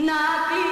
Nothing.